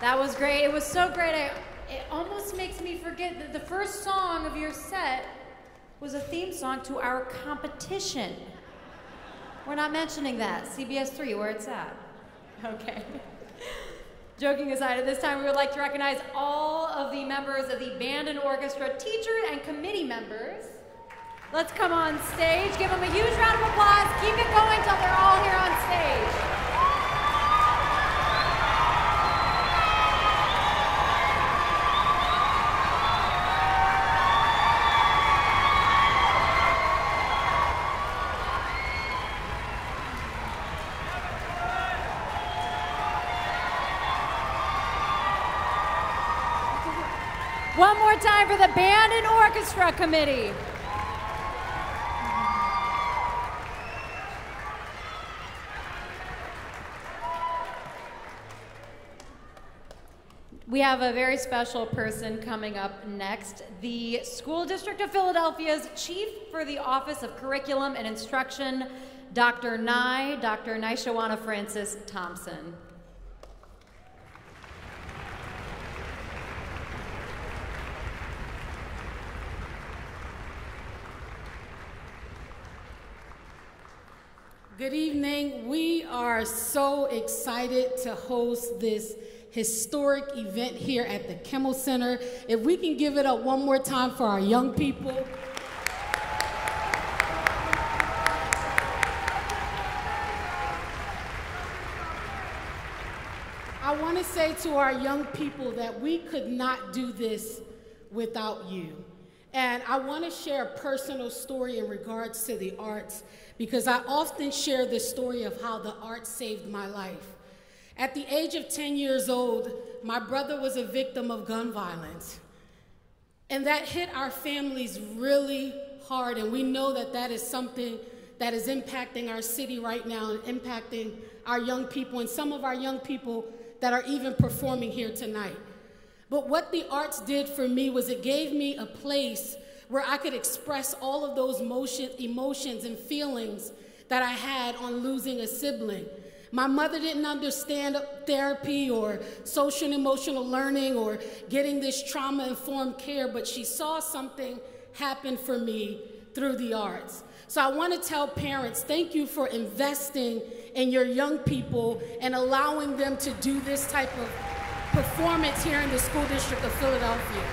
That was great. It was so great. I, it almost makes me forget that the first song of your set was a theme song to our competition. We're not mentioning that. CBS 3, where it's at. Okay. Joking aside, at this time we would like to recognize all of the members of the band and orchestra, teacher and committee members. Let's come on stage. Give them a huge round of applause. Keep it going till they're all here on stage. One more time for the band and orchestra committee. We have a very special person coming up next. The School District of Philadelphia's Chief for the Office of Curriculum and Instruction, Dr. Nye, Dr. Nyshawana Francis Thompson. Good evening. We are so excited to host this historic event here at the Kimmel Center. If we can give it up one more time for our young people. I want to say to our young people that we could not do this without you. And I want to share a personal story in regards to the arts because I often share the story of how the arts saved my life. At the age of 10 years old, my brother was a victim of gun violence. And that hit our families really hard, and we know that that is something that is impacting our city right now and impacting our young people and some of our young people that are even performing here tonight. But what the arts did for me was it gave me a place where I could express all of those motion, emotions and feelings that I had on losing a sibling. My mother didn't understand therapy or social and emotional learning or getting this trauma informed care, but she saw something happen for me through the arts. So I want to tell parents thank you for investing in your young people and allowing them to do this type of performance here in the School District of Philadelphia.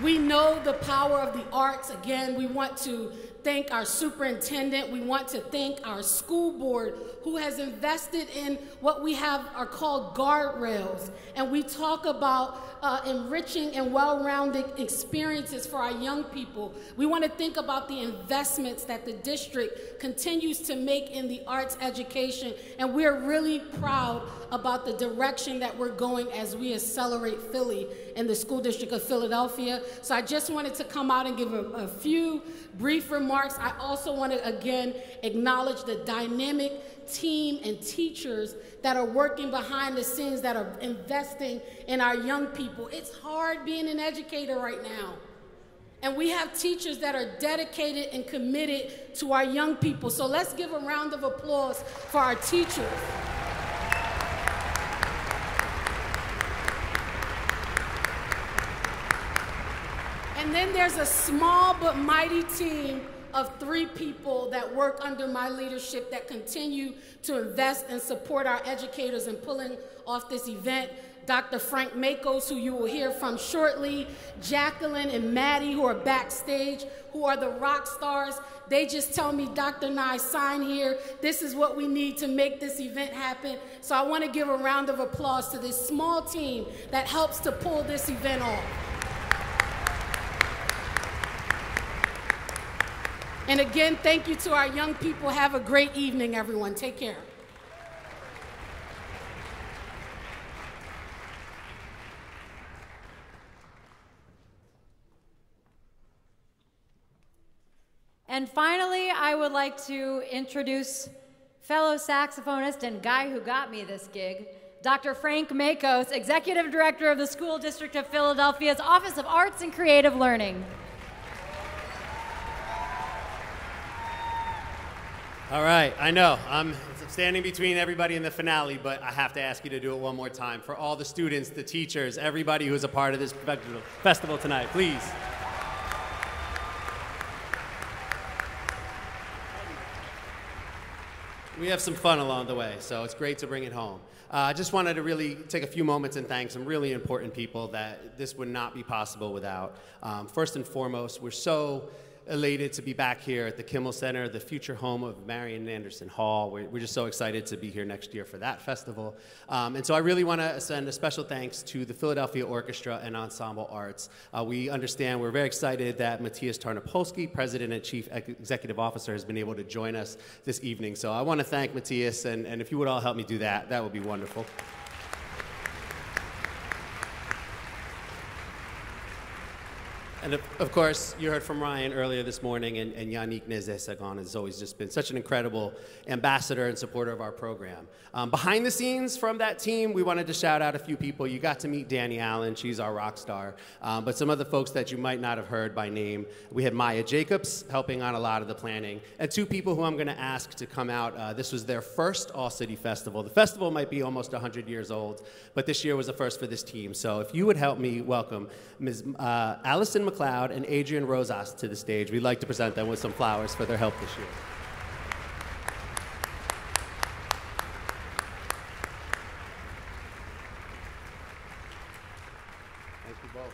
We know the power of the arts. Again, we want to thank our superintendent. We want to thank our school board who has invested in what we have are called guardrails. And we talk about uh, enriching and well-rounded experiences for our young people. We want to think about the investments that the district continues to make in the arts education. And we're really proud about the direction that we're going as we accelerate Philly in the school district of Philadelphia. So I just wanted to come out and give a, a few brief remarks. I also want to again acknowledge the dynamic team and teachers that are working behind the scenes that are investing in our young people. It's hard being an educator right now. And we have teachers that are dedicated and committed to our young people. So let's give a round of applause for our teachers. And then there's a small but mighty team of three people that work under my leadership that continue to invest and support our educators in pulling off this event. Dr. Frank Machos, who you will hear from shortly, Jacqueline and Maddie, who are backstage, who are the rock stars. They just tell me, Dr. Nye, sign here. This is what we need to make this event happen. So I want to give a round of applause to this small team that helps to pull this event off. And again, thank you to our young people. Have a great evening, everyone. Take care. And finally, I would like to introduce fellow saxophonist and guy who got me this gig, Dr. Frank Machos, Executive Director of the School District of Philadelphia's Office of Arts and Creative Learning. All right, I know. I'm standing between everybody in the finale, but I have to ask you to do it one more time for all the students, the teachers, everybody who's a part of this festival tonight, please. We have some fun along the way, so it's great to bring it home. Uh, I just wanted to really take a few moments and thank some really important people that this would not be possible without. Um, first and foremost, we're so elated to be back here at the Kimmel Center, the future home of Marian Anderson Hall. We're, we're just so excited to be here next year for that festival. Um, and so I really want to send a special thanks to the Philadelphia Orchestra and Ensemble Arts. Uh, we understand, we're very excited that Matthias Tarnopolsky, President and Chief Executive Officer, has been able to join us this evening. So I want to thank Matthias, and, and if you would all help me do that, that would be wonderful. And of, of, course, you heard from Ryan earlier this morning, and, and Yannick Nézet-Séguin has always just been such an incredible ambassador and supporter of our program. Um, behind the scenes from that team, we wanted to shout out a few people. You got to meet Danny Allen, she's our rock star, um, but some of the folks that you might not have heard by name. We had Maya Jacobs helping on a lot of the planning, and two people who I'm going to ask to come out. Uh, this was their first All City Festival. The festival might be almost 100 years old, but this year was the first for this team. So if you would help me welcome Ms. Uh, Allison McLeod and Adrian Rosas to the stage. We'd like to present them with some flowers for their help this year. Thank you both.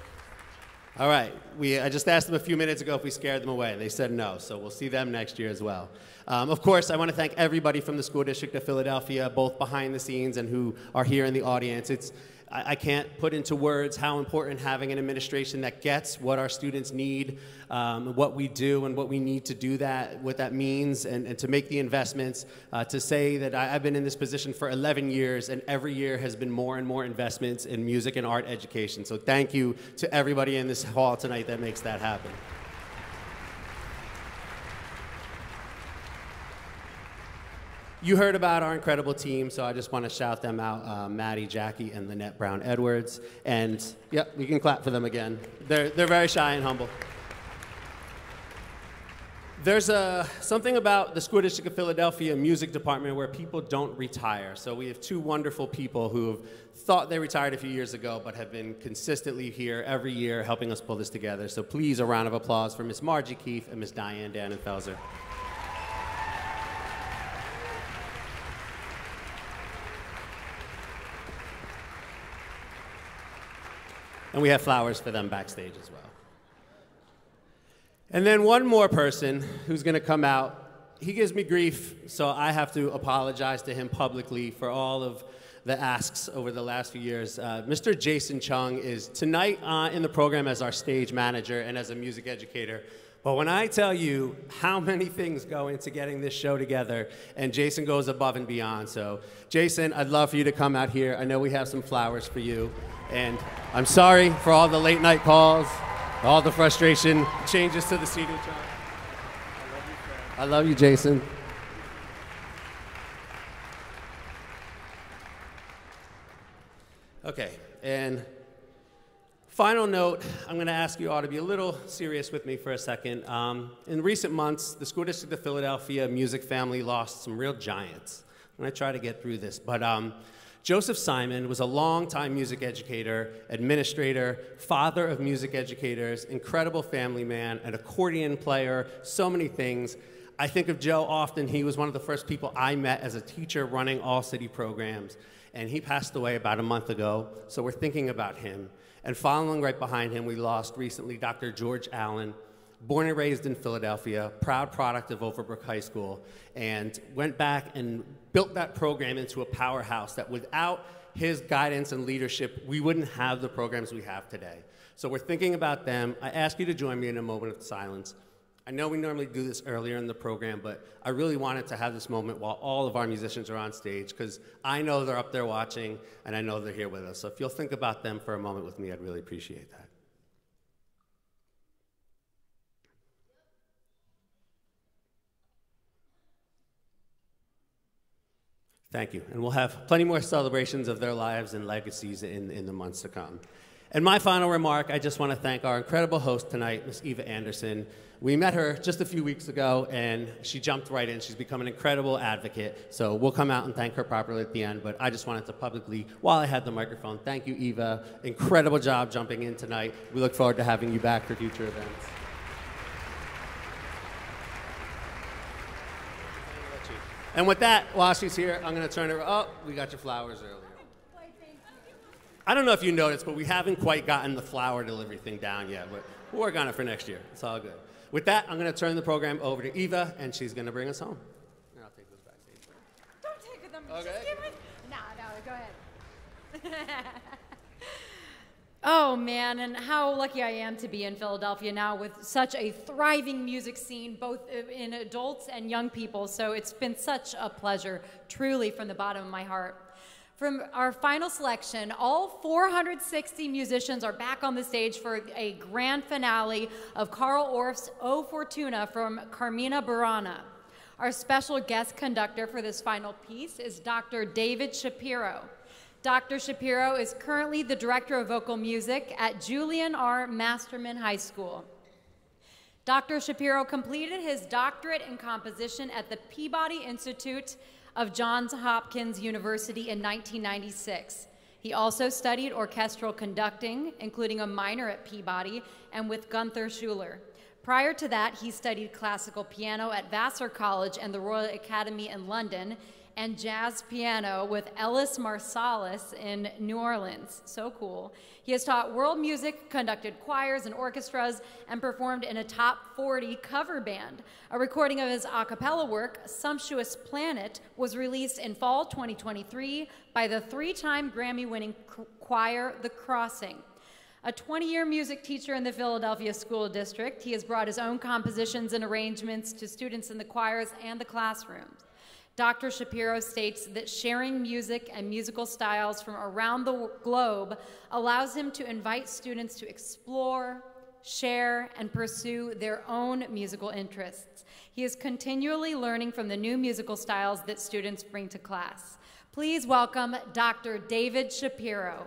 All right, we, I just asked them a few minutes ago if we scared them away, and they said no, so we'll see them next year as well. Um, of course, I want to thank everybody from the School District of Philadelphia, both behind the scenes and who are here in the audience. It's, I, I can't put into words how important having an administration that gets what our students need, um, what we do, and what we need to do that, what that means, and, and to make the investments. Uh, to say that I, I've been in this position for 11 years, and every year has been more and more investments in music and art education. So thank you to everybody in this hall tonight that makes that happen. You heard about our incredible team, so I just want to shout them out uh, Maddie, Jackie, and Lynette Brown Edwards. And yep, we can clap for them again. They're, they're very shy and humble. There's a, something about the School District of Philadelphia music department where people don't retire. So we have two wonderful people who have thought they retired a few years ago, but have been consistently here every year helping us pull this together. So please, a round of applause for Miss Margie Keefe and Miss Diane Dannenfelser. And we have flowers for them backstage as well. And then one more person who's going to come out. He gives me grief, so I have to apologize to him publicly for all of the asks over the last few years. Uh, Mr. Jason Chung is tonight uh, in the program as our stage manager and as a music educator. But when I tell you how many things go into getting this show together, and Jason goes above and beyond. So, Jason, I'd love for you to come out here. I know we have some flowers for you. And I'm sorry for all the late night calls, all the frustration, changes to the seating chart. I love you, Jason. Okay, and final note, I'm going to ask you all to be a little serious with me for a second. Um, in recent months, the School District of Philadelphia music family lost some real giants. I'm going to try to get through this, but um, Joseph Simon was a longtime music educator, administrator, father of music educators, incredible family man, an accordion player, so many things. I think of Joe often. He was one of the first people I met as a teacher running all city programs. And he passed away about a month ago, so we're thinking about him. And following right behind him, we lost recently Dr. George Allen, born and raised in Philadelphia, proud product of Overbrook High School, and went back and built that program into a powerhouse that without his guidance and leadership, we wouldn't have the programs we have today. So we're thinking about them. I ask you to join me in a moment of silence. I know we normally do this earlier in the program, but I really wanted to have this moment while all of our musicians are on stage because I know they're up there watching and I know they're here with us. So if you'll think about them for a moment with me, I'd really appreciate that. Thank you. And we'll have plenty more celebrations of their lives and legacies in, in the months to come. And my final remark, I just want to thank our incredible host tonight, Miss Eva Anderson. We met her just a few weeks ago, and she jumped right in. She's become an incredible advocate. So we'll come out and thank her properly at the end. But I just wanted to publicly, while I had the microphone, thank you, Eva. Incredible job jumping in tonight. We look forward to having you back for future events. And with that, while she's here, I'm going to turn it. Oh, we got your flowers earlier. I don't know if you noticed, but we haven't quite gotten the flower delivery thing down yet, but we'll work on it for next year. It's all good. With that, I'm going to turn the program over to Eva, and she's going to bring us home. And I'll take this backstage. Don't take them. Okay. Just give it. No, no, go ahead. oh man, and how lucky I am to be in Philadelphia now with such a thriving music scene, both uh, in adults and young people. So it's been such a pleasure, truly, from the bottom of my heart. From our final selection, all 460 musicians are back on the stage for a grand finale of Carl Orff's O Fortuna from Carmina Burana. Our special guest conductor for this final piece is Dr. David Shapiro. Dr. Shapiro is currently the Director of Vocal Music at Julian R. Masterman High School. Dr. Shapiro completed his doctorate in composition at the Peabody Institute of Johns Hopkins University in 1996. He also studied orchestral conducting, including a minor at Peabody and with Gunther Schuller. Prior to that, he studied classical piano at Vassar College and the Royal Academy in London and jazz piano with Ellis Marsalis in New Orleans. So cool. He has taught world music, conducted choirs and orchestras, and performed in a top 40 cover band. A recording of his a cappella work, Sumptuous Planet, was released in fall 2023 by the three time Grammy winning choir, The Crossing. A 20 year music teacher in the Philadelphia School District, he has brought his own compositions and arrangements to students in the choirs and the classrooms. Dr. Shapiro states that sharing music and musical styles from around the globe allows him to invite students to explore, share, and pursue their own musical interests. He is continually learning from the new musical styles that students bring to class. Please welcome Dr. David Shapiro.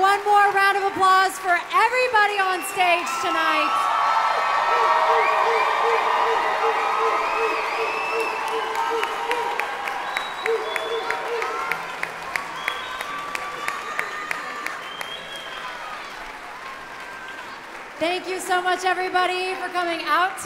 One more round of applause for everybody on stage tonight. Thank you so much, everybody, for coming out